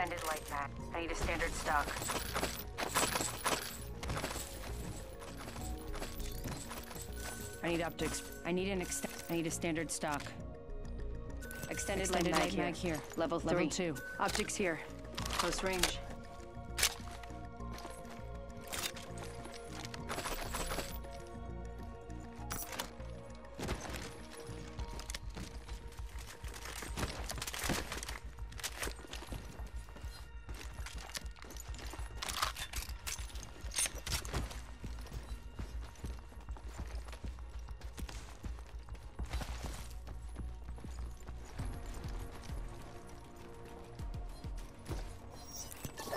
Extended light mag. I need a standard stock. I need optics. I need an ext. I need a standard stock. Extended, Extended light, light mag, mag here. here. Level three. Level two. Optics here. Close range.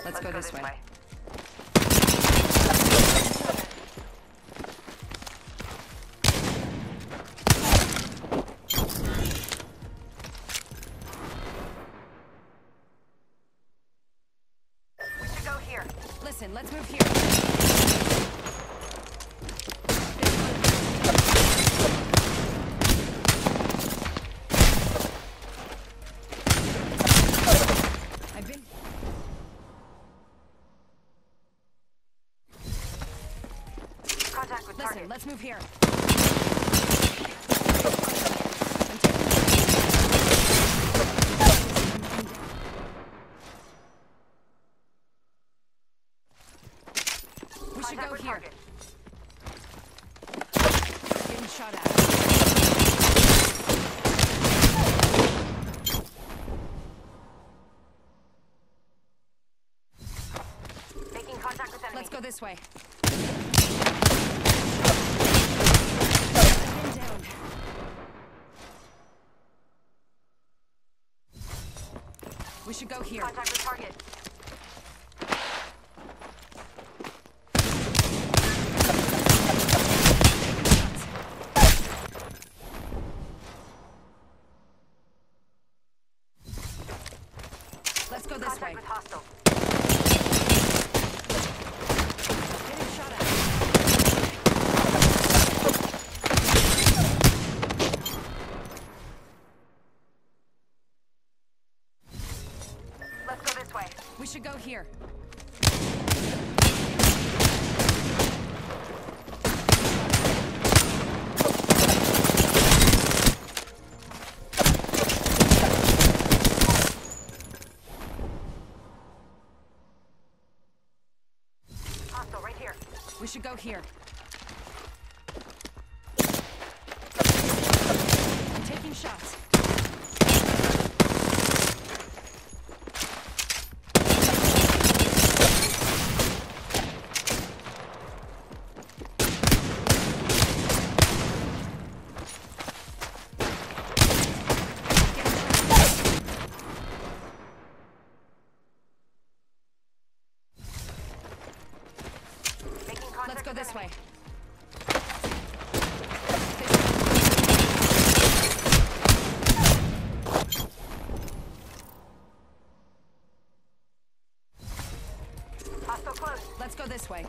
Let's, go, this way. We should go here. Listen, let's move here. With Listen, let's move here. We should go here. Getting shot at. Making contact with enemy. Let's go this way. We should go here. Contact with target. Let's go this Contact way. with hostile. Getting shot at. Let's go way. We should go here. Hostile right here. We should go here. I'm taking shots. Making contact Let's go this way. Let's go this way.